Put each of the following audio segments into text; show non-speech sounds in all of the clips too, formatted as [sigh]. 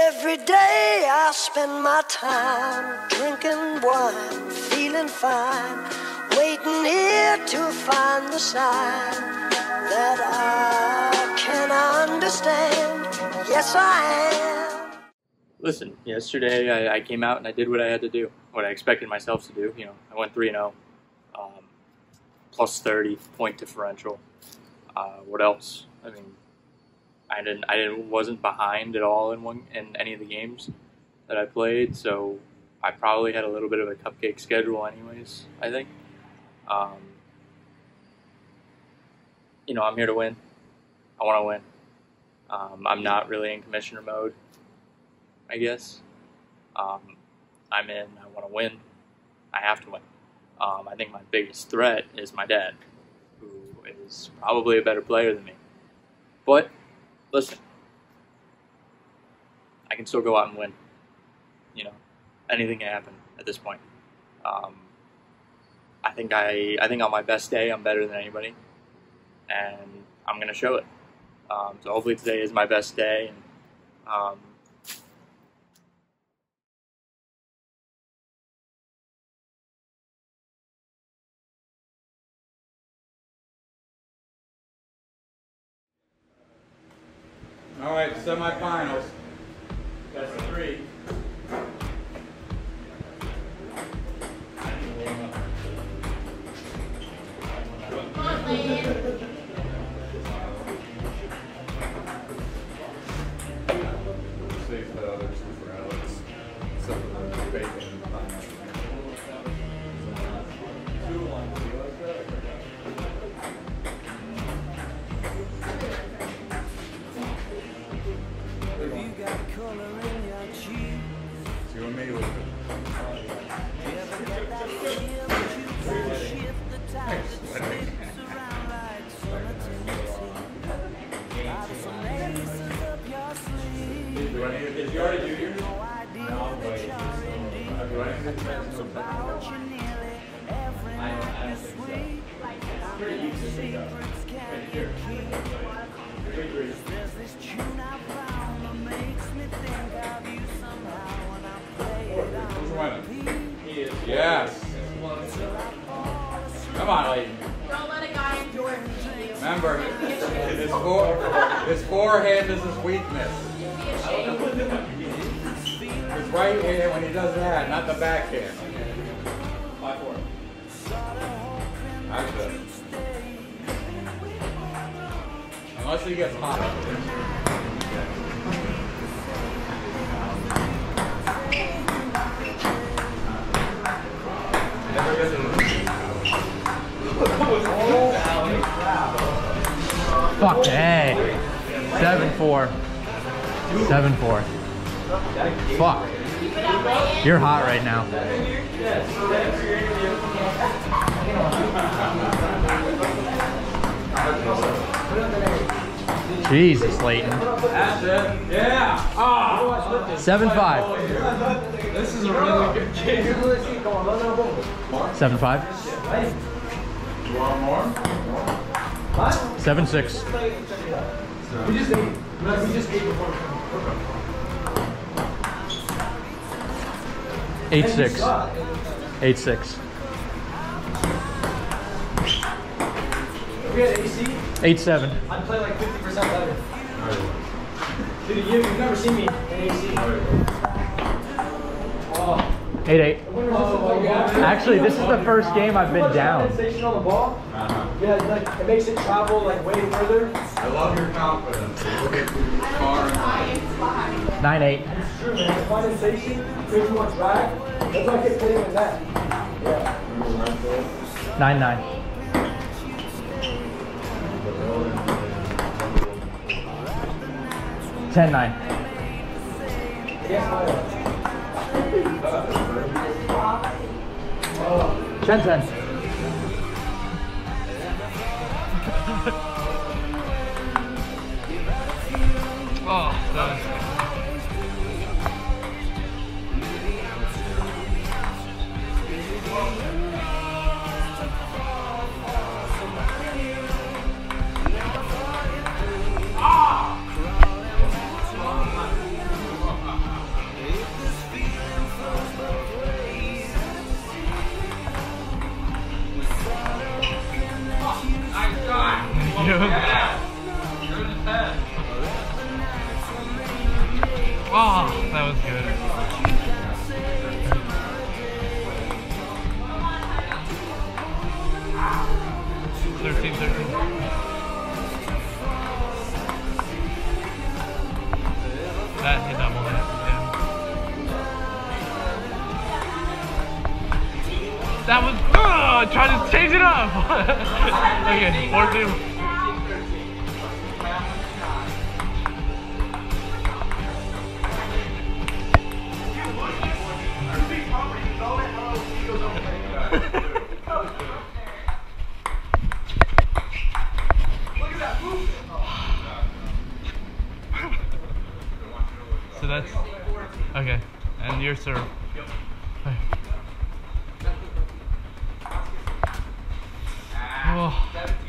Every day I spend my time drinking wine, feeling fine, waiting here to find the sign that I can understand. Yes, I am. Listen, yesterday I, I came out and I did what I had to do, what I expected myself to do. You know, I went 3 0, um, plus 30 point differential. Uh, what else? I mean, I didn't, I didn't, wasn't behind at all in one in any of the games that I played, so I probably had a little bit of a cupcake schedule, anyways. I think. Um, you know, I'm here to win. I want to win. Um, I'm not really in commissioner mode. I guess. Um, I'm in. I want to win. I have to win. Um, I think my biggest threat is my dad, who is probably a better player than me. But listen, I can still go out and win. You know, anything can happen at this point. Um, I think I, I think on my best day, I'm better than anybody, and I'm to show it. Um, so hopefully today is my best day, and um, All right, semifinals. That's three. Save the for Alex. Except for the bacon and pineapple. Yes. Come on, lady. Don't let a guy. Remember, his, fore, his forehead is his weakness. Right hand when he does that, not the backhand. Five four. That's it. Unless he gets hot. Fuck, hey. Seven four. Seven four. Fuck. You're hot right now. Jesus, Lleyton. That's it. Yeah. Ah. Seven five. This is a really good game. Seven five. You want more? Seven six. Eight six. Eight six. Eight seven. I'd play like 50% better. Dude, you've never seen me in AC. Eight eight. My god. Actually, this is the first game I've been down. Sensation on the ball. Yeah, like it makes it travel like way further. I love your confidence. You look at far and Nine eight. It's true, man. My sensation, creates more drag. That's why I kept hitting the net. Yeah. Nine nine. Ten nine. Yes, Ten ten. oh, done. That was oh, I tried to change it up. [laughs] okay, 14. [laughs] So that's okay. And your serve. Okay. Oh.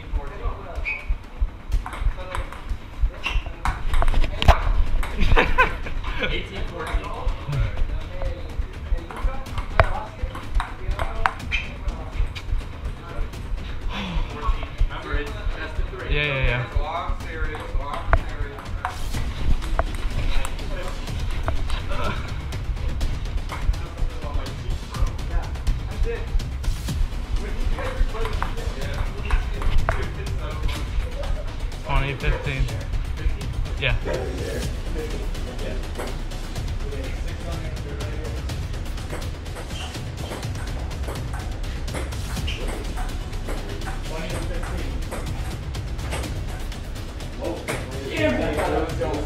No,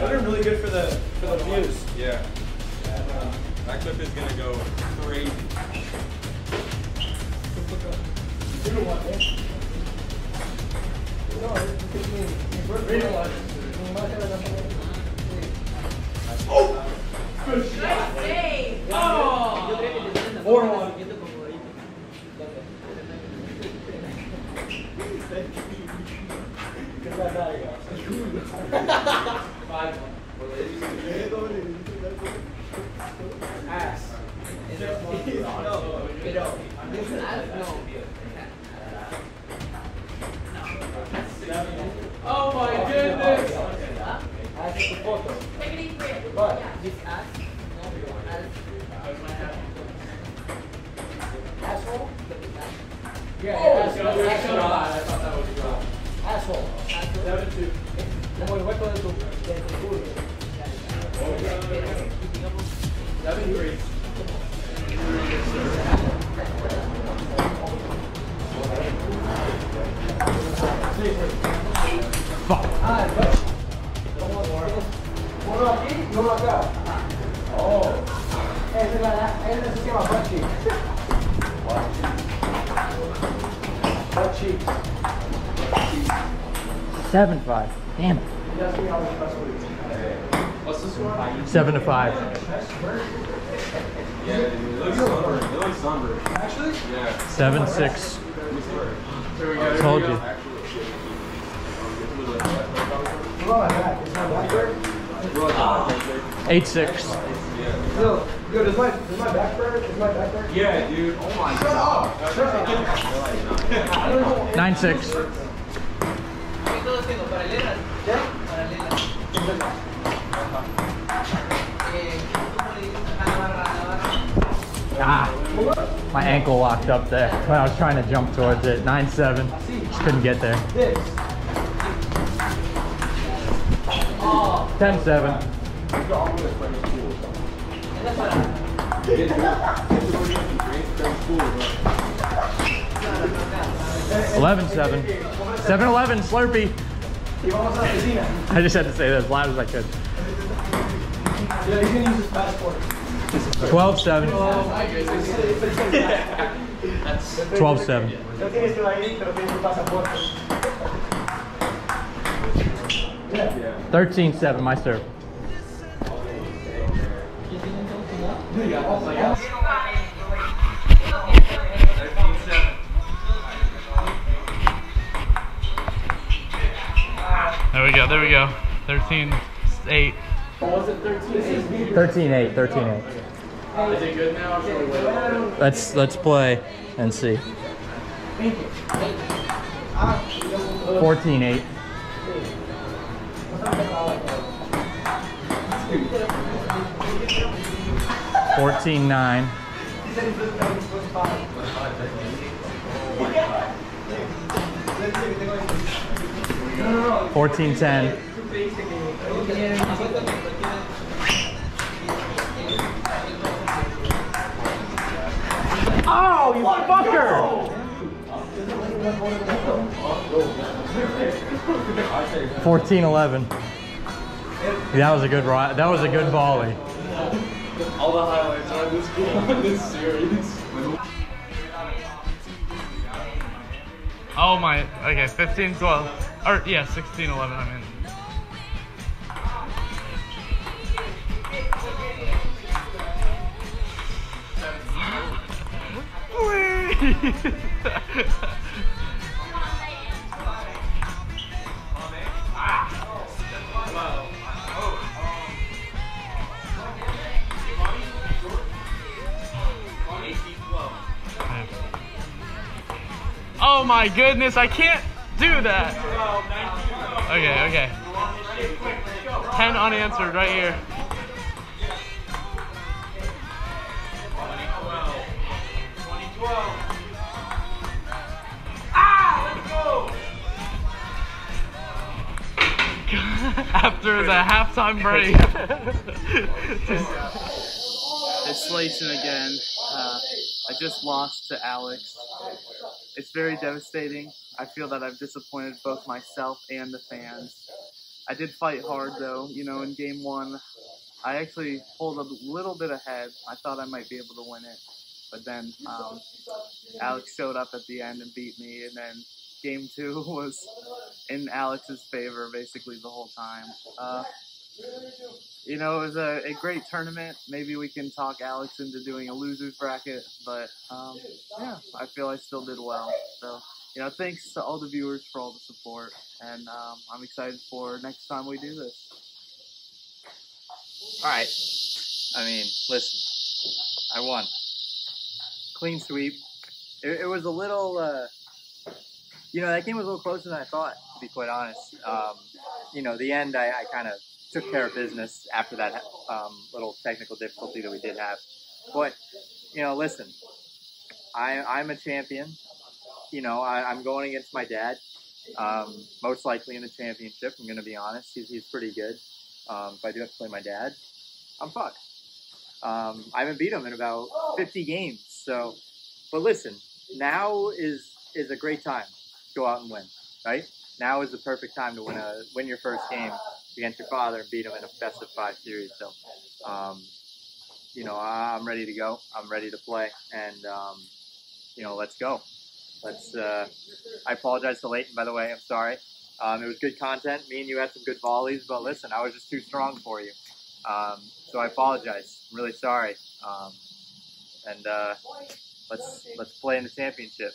Those are really good for the for the views. Yeah. Uh, that clip is gonna go crazy. Nice save. Oh! Four one. Five one. Ass. Oh my goodness! Take a. Yeah. Yeah, oh, ass, ass, ass, I thought Seven five. Damn it. What's the score? Seven to five. Yeah, it looks sunburned. Actually? Yeah. Seven six. Told you. Eight six. Yo, yo, does my, does my back hurt? Is my back hurt? Yeah, dude. Oh my Shut up! Shut up! I don't. Nine six. Ah, my ankle locked up there when I was trying to jump towards it. Nine seven. Just couldn't get there. This. Ten seven. 11 7. 7 11, Slurpee. Y vamos a la piscina. I just had to say that as loud as I could. Yeah, he's gonna use his passport. 12 7. [laughs] 12 7. No tienes tu ID, There we go, there we go. 13 8. What was it? 13 13 8, 13 8. Is it good now? Let's let's play and see. 14 8. Fourteen nine. Fourteen ten. Oh, you fucker! Fourteen eleven. That was a good ri- That was a good volley. All the highlights are this [laughs] game, this series. Oh my. Okay, 15 12. Or yeah, 16 11. I mean. [laughs] Oh [laughs] my goodness, I can't do that. Okay, okay. 10 unanswered right here. [laughs] After the halftime break. It's Lleyton again. Uh, I just lost to Alex. It's very devastating. I feel that I've disappointed both myself and the fans. I did fight hard though. You know, in game one, I actually pulled a little bit ahead. I thought I might be able to win it, but then um, Alex showed up at the end and beat me. And then game two [laughs] was in Alex's favor basically the whole time. Uh, you know, it was a, a great tournament. Maybe we can talk Alex into doing a losers bracket, but um, yeah, I feel I still did well. So, you know, thanks to all the viewers for all the support, and um, I'm excited for next time we do this. All right. I mean, listen, I won. Clean sweep. It, it was a little, uh, you know, that game was a little closer than I thought, to be quite honest. Um, you know, the end, I, I kind of took care of business after that um, little technical difficulty that we did have. But you know, listen, I, I'm a champion. You know, I, I'm going against my dad. Um, most likely in the championship. I'm going to be honest. He's, he's pretty good. Um, if I do have to play my dad, I'm fucked. Um, I haven't beat him in about 50 games. So, but listen, now is is a great time to go out and win. Right now is the perfect time to win a win your first game against your father and beat him in a best of five series. So, um, you know, I'm ready to go. I'm ready to play, and um, you know, let's go. Let's. Uh, I apologize to Lleyton, by the way. I'm sorry. Um, it was good content. Me and you had some good volleys, but listen, I was just too strong for you. Um, so I apologize. I'm really sorry. Um, and uh, let's let's play in the championship.